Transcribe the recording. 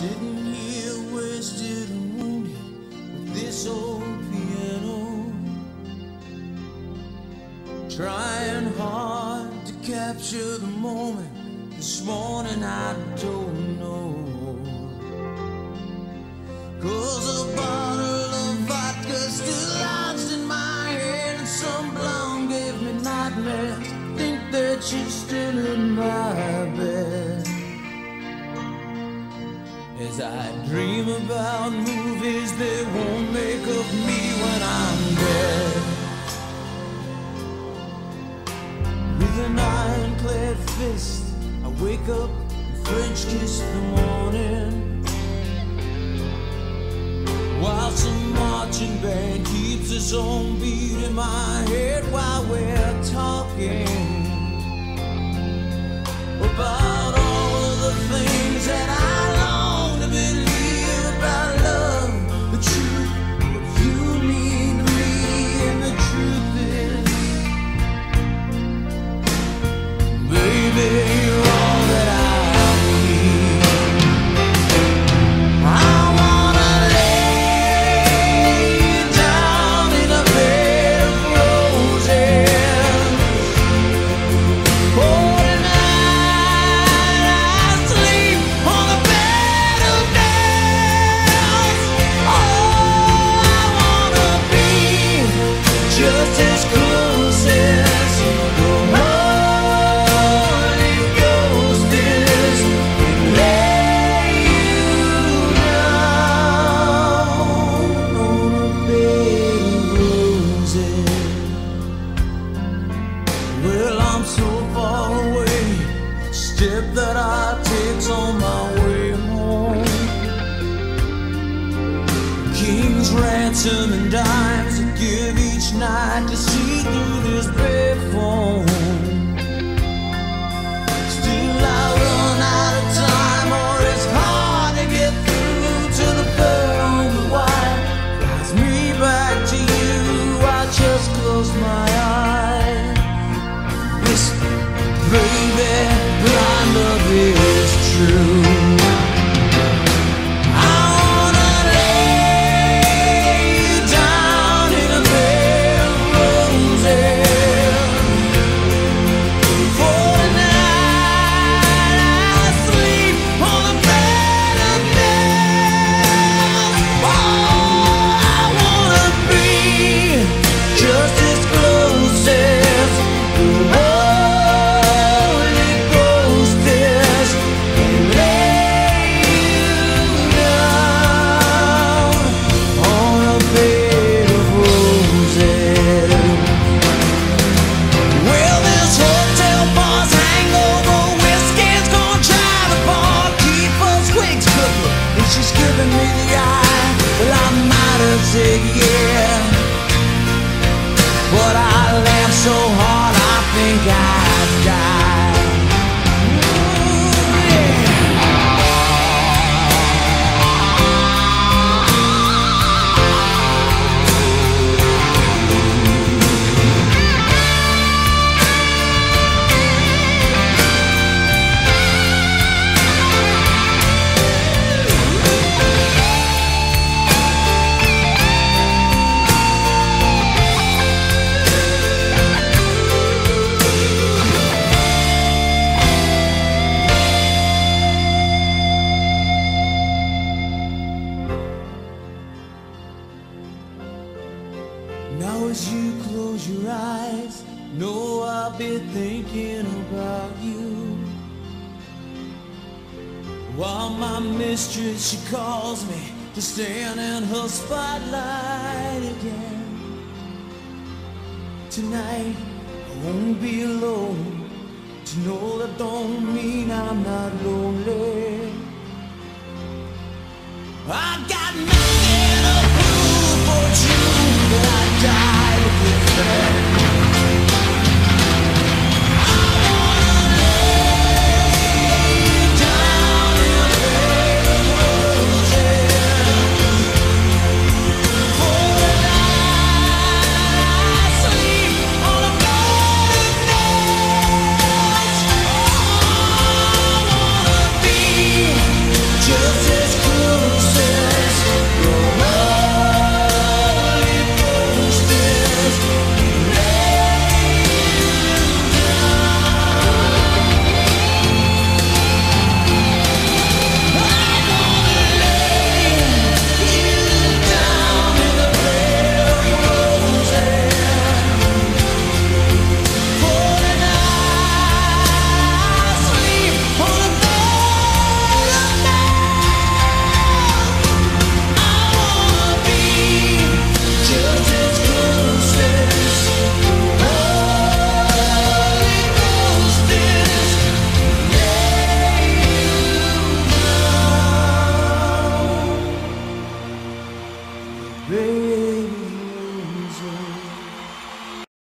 Sitting here wasted and wounded with this old piano. Trying hard to capture the moment. This morning I don't know. Cause a bottle of vodka still lodged in my head, and some blonde gave me nightmares. Think that she's still in my bed. As I dream about movies they won't make of me when I'm dead. With an ironclad fist, I wake up and French kiss the morning. While some marching band keeps its own beat in my head while we're talking and dimes I give each night to see through this payphone. Still, I run out of time, or it's hard to get through to the on the wire. Flies me back to you. I just close my eyes. Listen, baby, blind love is true. Now as you close your eyes, know I'll be thinking about you. While my mistress, she calls me to stand in her spotlight again. Tonight, I won't be alone. To know that don't mean I'm not lonely. I got me.